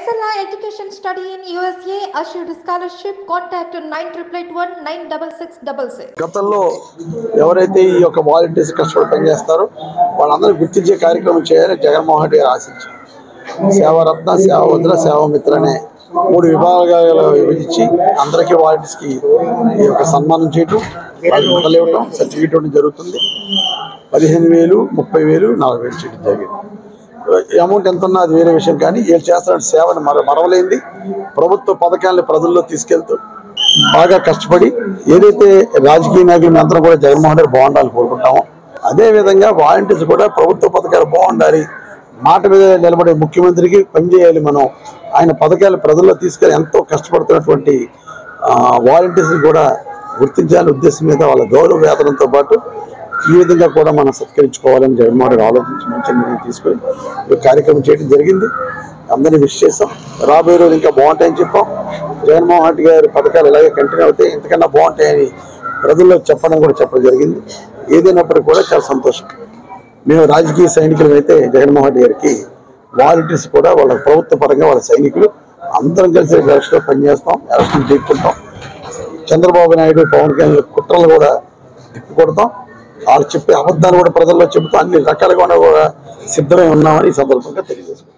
Excella Education Study in USA assured scholarship. Contact 9881 96666. గతంలో ఎవరైతే ఈ యొక్క వాలంటీర్స్ కష్టపడి పనిచేస్తారో వాళ్ళందరూ గుర్తించే కార్యక్రమం చేయాలని జగన్మోహన్ రెడ్డి గారు ఆశించారు సేవరత్న సేవముద్ర సేవమిత్ర అనే మూడు విభాగాలు విభజించి అందరికీ వాలంటీర్స్కి ఈ యొక్క సన్మానం చేయటం వాళ్ళకి మెడల్ ఇవ్వటం సర్టిఫికేట్ ఇవ్వడం జరుగుతుంది పదిహేను వేలు ముప్పై వేలు నలభై వేలు చేయడం జరిగింది అమౌంట్ ఎంత ఉన్నా అది వేరే విషయం. కానీ వీళ్ళు చేస్తున్న సేవను మర మరవలేంది. ప్రభుత్వ పథకాలను ప్రజల్లో తీసుకెళ్తూ బాగా కష్టపడి ఏదైతే రాజకీయ నాయకులు అందరం కూడా జగన్మోహన్ రెడ్డి బాగుండాలని కోరుకుంటామో అదే విధంగా వాలంటీర్స్ కూడా ప్రభుత్వ పథకాలు బాగుండాలి. మాట మీద నిలబడే ముఖ్యమంత్రికి పనిచేయాలి మనం. ఆయన పథకాలు ప్రజల్లో తీసుకెళ్ళి ఎంతో కష్టపడుతున్నటువంటి వాలంటీర్స్ని కూడా గుర్తించాలనే ఉద్దేశం మీద వాళ్ళ గౌరవ వేతనంతో పాటు ఈ విధంగా కూడా మనం సత్కరించుకోవాలని జగన్మోహన్ రెడ్డి ఆలోచించి మంచి నిర్ణయం తీసుకొని ఈ కార్యక్రమం చేయడం జరిగింది. అందరినీ విష్ చేస్తాం రాబోయే రోజు ఇంకా బాగుంటాయని చెప్పాం. జగన్మోహన్ రెడ్డి గారి పథకాలు ఇలాగే కంటిన్యూ అవుతాయి. ఇంతకన్నా బాగుంటాయని ప్రజల్లో చెప్పడం కూడా చెప్పడం జరిగింది. ఏదైనప్పటికీ కూడా చాలా సంతోషం. మేము రాజకీయ సైనికులు అయితే జగన్మోహన్ రెడ్డి గారికి వాలంటీర్స్ కూడా వాళ్ళ ప్రభుత్వ పరంగా వాళ్ళ సైనికులు అందరం కలిసి ఎలక్షన్లో పనిచేస్తాం ఎలక్షన్ తీసుకుంటాం చంద్రబాబు నాయుడు పవన్ కళ్యాణ్ కుట్రలు కూడా తిప్పికొడతాం వాళ్ళు చెప్పే అబద్ధాలు కూడా ప్రజల్లో చెబుతూ అన్ని రకాలుగా కూడా సిద్ధమై ఉన్నామని ఈ సందర్భంగా తెలియజేసుకుంటాం